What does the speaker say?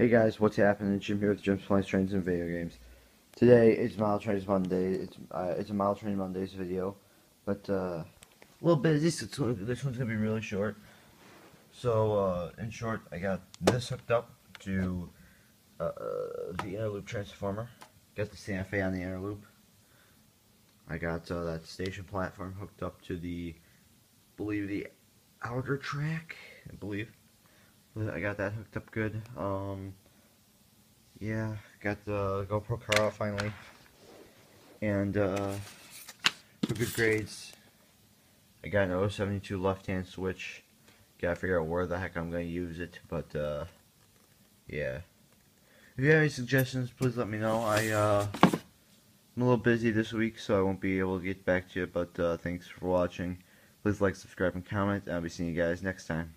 Hey guys, what's happening? Jim here with Jim's Planes, Trains, and Video Games. Today is Model Trains Monday. It's uh, it's a Model Train Mondays video, but uh, a little. This this one's gonna be really short. So uh, in short, I got this hooked up to uh, uh, the inner loop transformer. Got the Santa Fe on the inner loop. I got uh, that station platform hooked up to the, believe the outer track. I believe. I got that hooked up good. Um, yeah, got the GoPro car out finally. And uh, for good grades, I got an 072 left-hand switch. Gotta figure out where the heck I'm gonna use it, but uh, yeah. If you have any suggestions, please let me know. I uh, I'm a little busy this week, so I won't be able to get back to you. But uh, thanks for watching. Please like, subscribe, and comment. I'll be seeing you guys next time.